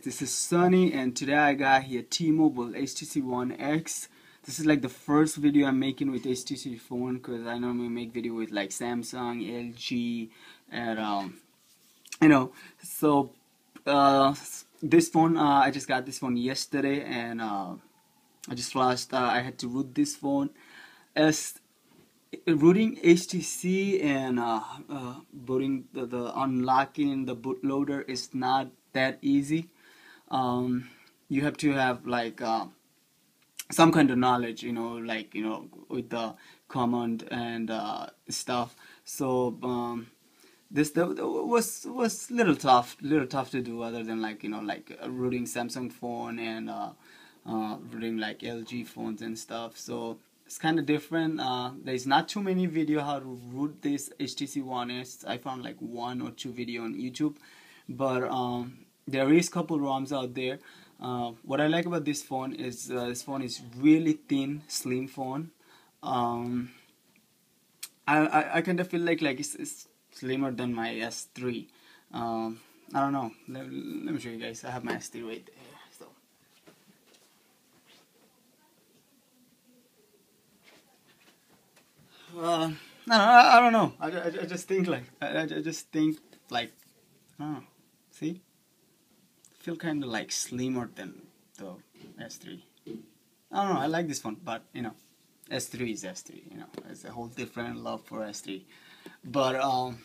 This is Sunny and today I got here T-Mobile HTC One S. This is like the first video I'm making with HTC phone because I normally make video with like Samsung, LG, and um, you know. So uh, this phone, uh, I just got this phone yesterday and uh, I just flashed. Uh, I had to root this phone. As rooting HTC and uh, uh, booting the, the unlocking the bootloader is not that easy um, you have to have like uh, some kind of knowledge, you know, like you know with the command and uh, stuff. So um, this was was little tough, little tough to do. Other than like you know like uh, rooting Samsung phone and uh, uh, rooting like LG phones and stuff. So it's kind of different. Uh, there's not too many video how to root this HTC One S. I found like one or two video on YouTube, but um, there is couple ROMs out there. Uh, what I like about this phone is uh, this phone is really thin, slim phone. Um, I, I, I kind of feel like like it's, it's, slimmer than my S3. Um, I don't know. Let, let, me show you guys. I have my S3 right there. So. Uh, no, I, I don't know. I, I, I just think like I, I just think like I. See feel kind of like slimmer than the S3. I don't know, I like this one, but you know, S3 is S3, you know, it's a whole different love for S3. But um,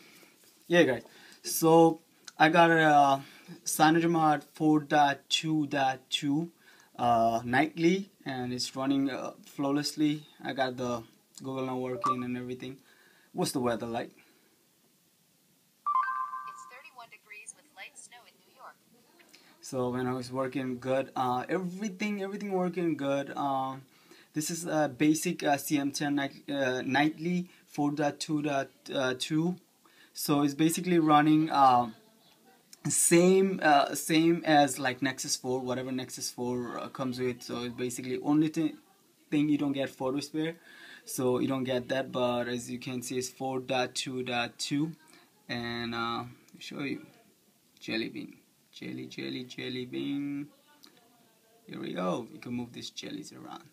yeah, guys, so I got a uh, CyanogenMod 4.2.2 uh, nightly, and it's running uh, flawlessly. I got the Google Now working and everything. What's the weather like? So when I was working good uh, everything everything working good um, this is a basic uh, CM10 night, uh, nightly 4.2.2 so it's basically running uh, same uh, same as like Nexus 4 whatever Nexus 4 uh, comes with. So it's basically only th thing you don't get photo PhotoSphere so you don't get that but as you can see it's 4.2.2 and uh, show you. Jelly Bean jelly jelly jelly bean. Here we go. You can move these jellies around.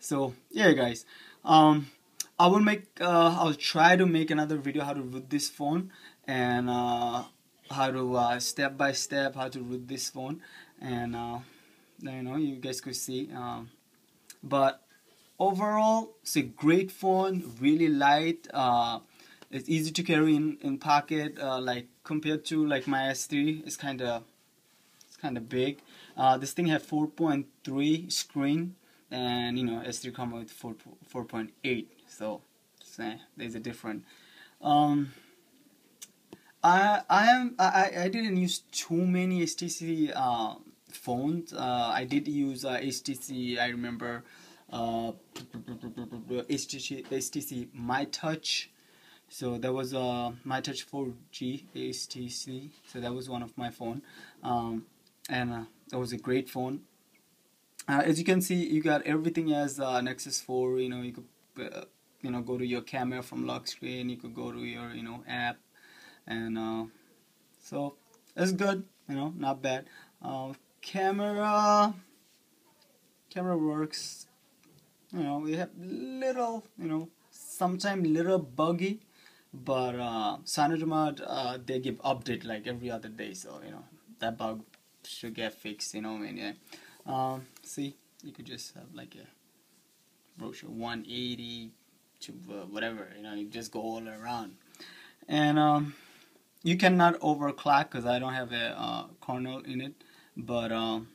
So yeah guys. Um I will make uh, I'll try to make another video how to root this phone and uh, how to uh, step by step how to root this phone. And uh, you know you guys could see um, but overall it's a great phone really light uh, it's easy to carry in in pocket uh, like compared to like my S3 it's kind of it's kind of big. Uh, this thing has 4.3 screen and you know S3 come with 4 4.8 so eh, there's a difference. Um, I I am I I didn't use too many HTC uh, phones. Uh, I did use uh, HTC I remember uh, HTC HTC My Touch so that was uh, my touch 4G HTC so that was one of my phone. Um, and uh, that was a great phone. Uh, as you can see you got everything as uh, Nexus 4 you know you could uh, you know go to your camera from lock screen you could go to your you know app. And uh, so it's good you know not bad. Camera camera works you know we have little you know sometimes little buggy but uh, uh, they give update like every other day so you know that bug should get fixed you know mean yeah. Um, see you could just have like a brochure 180 to uh, whatever you know you just go all around. And um, you cannot overclock because I don't have a uh, kernel in it but um,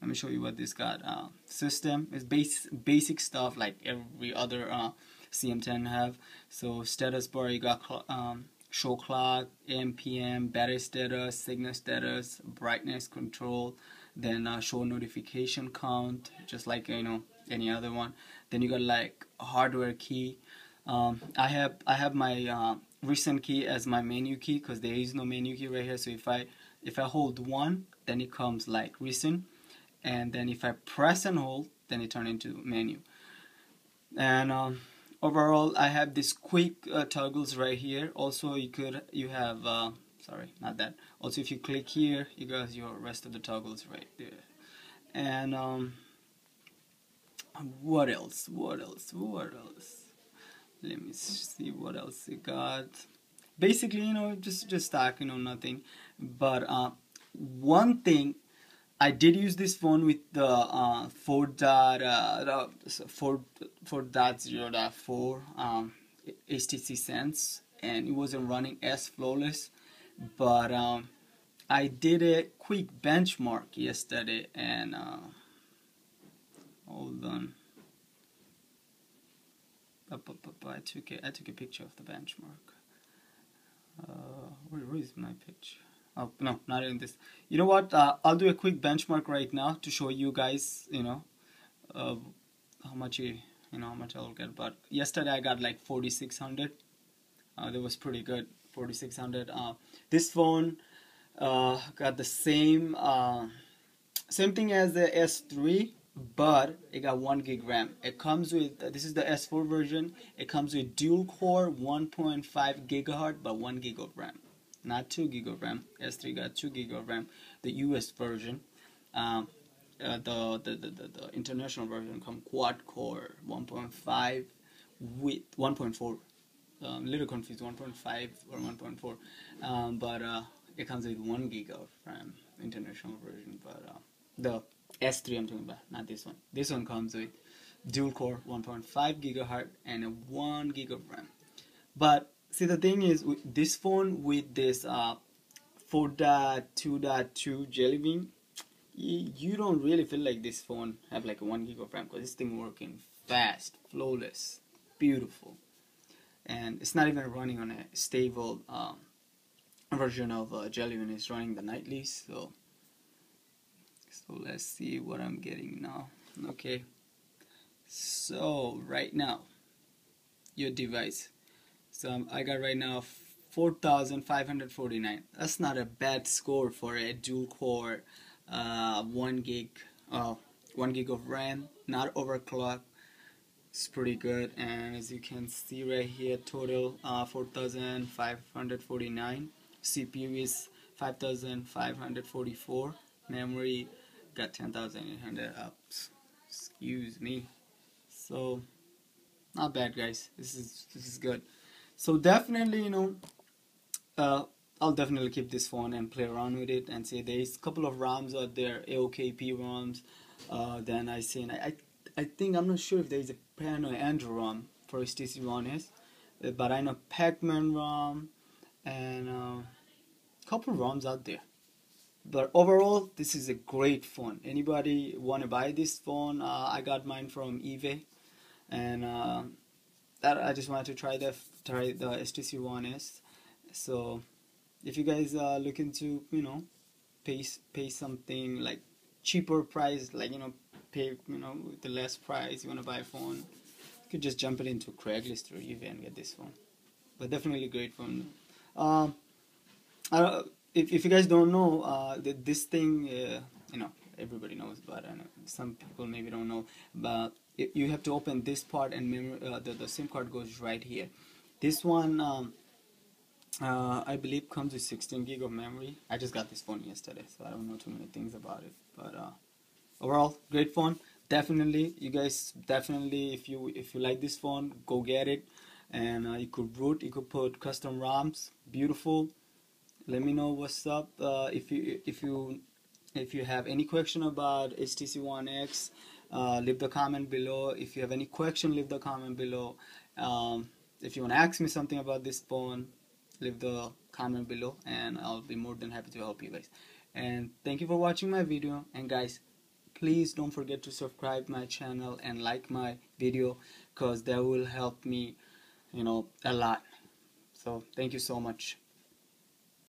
let me show you what this got uh, system. Is base basic stuff like every other uh, CM10 have. So status bar, you got um, show clock, AMPM, battery status, signal status, brightness control, then uh, show notification count, just like you know any other one. Then you got like hardware key. Um, I have I have my uh, recent key as my menu key because there is no menu key right here. So if I if I hold one, then it comes like recent, and then if I press and hold, then it turn into menu. And um, overall I have these quick uh, toggles right here. Also you could you have uh, sorry not that. Also if you click here you got your rest of the toggles right there. And um, what else? What else? What else? Let me see what else you got. Basically you know just just stack you know nothing. But uh, one thing I did use this phone with the uh, 4 dot uh, 4 4 dot 0 dot 4 um, HTC Sense and it wasn't running as flawless but um, I did a quick benchmark yesterday and uh, hold on. I took a, I took a picture of the benchmark. Uh, where is my picture oh no not in this. You know what? Uh, I'll do a quick benchmark right now to show you guys you know uh, how much you, know how much I'll get. But yesterday I got like 4600 uh, that was pretty good 4600 uh, this phone uh, got the same uh, same thing as the S3 but it got 1 gig RAM. It comes with this is the S4 version. It comes with dual core 1.5 gigahertz but 1 gig of RAM not 2 gig of RAM S3 got 2 gig of RAM. The US version um, uh, the, the, the, the, the international version come quad core 1.5 with 1.4 um, little confused 1.5 or 1.4 um, but uh, it comes with 1 gig of RAM international version. But uh, the S3 I'm talking about not this one. This one comes with dual core 1.5 gigahertz and a 1 gig of RAM. But see the thing is this phone with this uh, 4.2.2 Jelly Bean you, don't really feel like this phone have like a 1 gig of RAM because this thing working fast flawless beautiful and it's not even running on a stable um, version of uh, Jelly Bean. It's running the nightly. So, so let's see what I'm getting now. Okay. So right now, your device. So um, I got right now 4,549. That's not a bad score for a dual core, uh, one gig, uh, one gig of RAM, not overclocked it's pretty good and as you can see right here total uh, 4549 CPU is 5544 memory got 10800 ups excuse me. So not bad guys. This is this is good so definitely you know uh, I'll definitely keep this phone and play around with it and say there's a couple of ROMs out there AOKP ROMs uh, then I seen I, I I think I'm not sure if there is a Paranoid Android ROM for HTC One uh, but I know Pac-Man ROM and a uh, couple of ROMs out there. But overall, this is a great phone. Anybody want to buy this phone? Uh, I got mine from eBay, and uh, that I just wanted to try the try the HTC One S. So, if you guys are looking to you know pay pay something like cheaper price, like you know pay you know the less price you want to buy a phone you could just jump it into Craigslist or eBay and get this phone but definitely great phone um, uh, if, if you guys don't know uh, this thing uh, you know everybody knows but some people maybe don't know. But you have to open this part and uh, the, the SIM card goes right here. This one um, uh, I believe comes with 16 gig of memory. I just got this phone yesterday so I don't know too many things about it. But uh, overall great phone. Definitely you guys definitely if you if you like this phone go get it. And uh, you could root you could put custom ROMs. Beautiful. Let me know what's up uh, if you if you if you have any question about HTC One S uh, leave the comment below. If you have any question leave the comment below. Um, if you want to ask me something about this phone leave the comment below and I'll be more than happy to help you guys. And thank you for watching my video. And guys please don't forget to subscribe my channel and like my video because that will help me you know a lot. So thank you so much